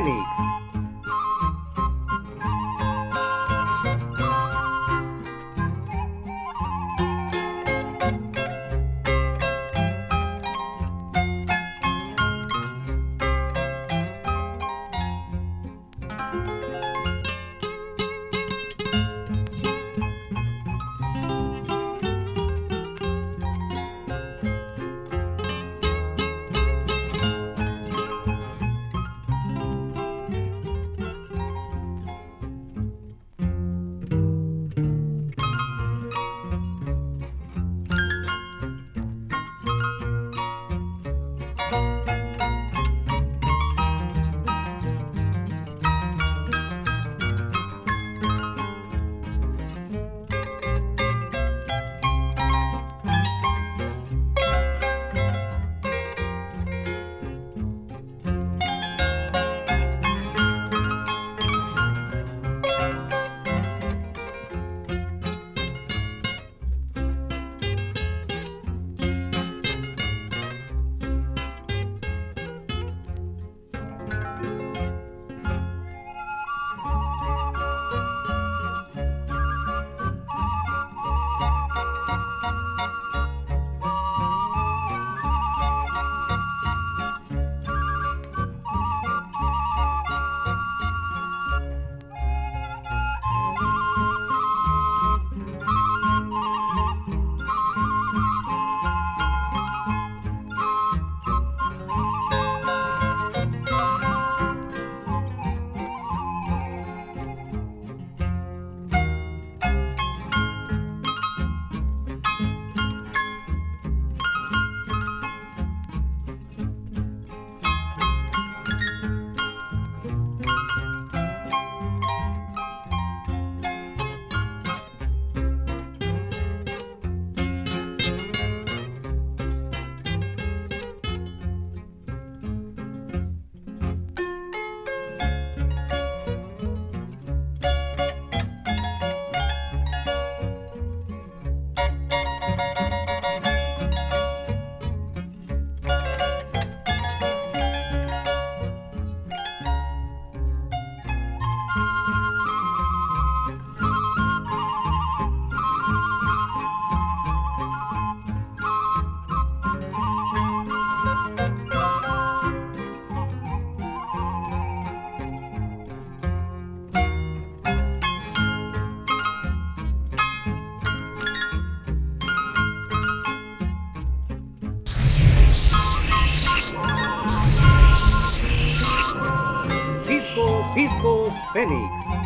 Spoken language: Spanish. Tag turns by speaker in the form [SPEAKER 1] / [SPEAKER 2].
[SPEAKER 1] mechanics Discos Phoenix.